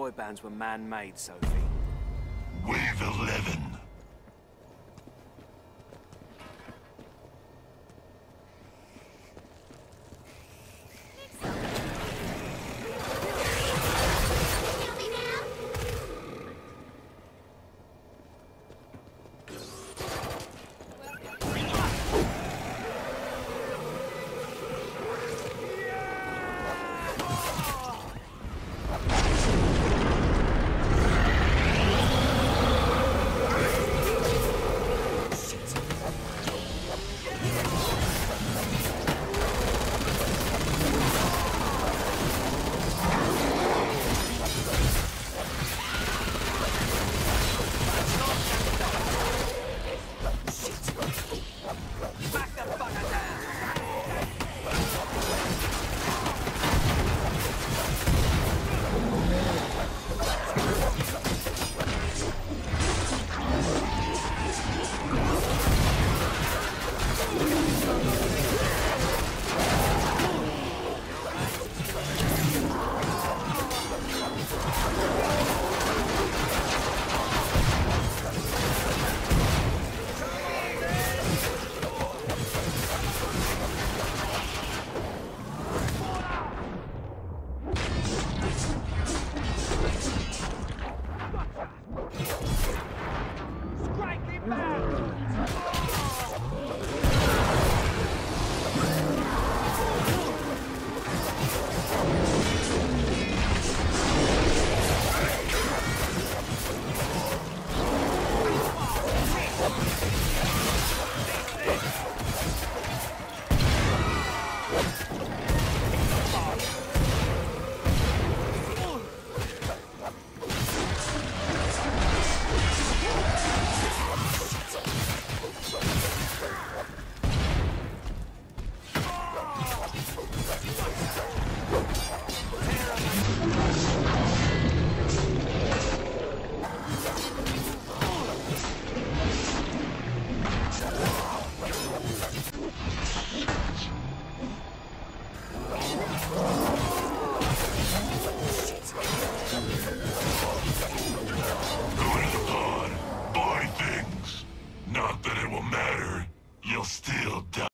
boy bands were man-made, Sophie. Wave 11. Let's go. then it will matter. You'll still die.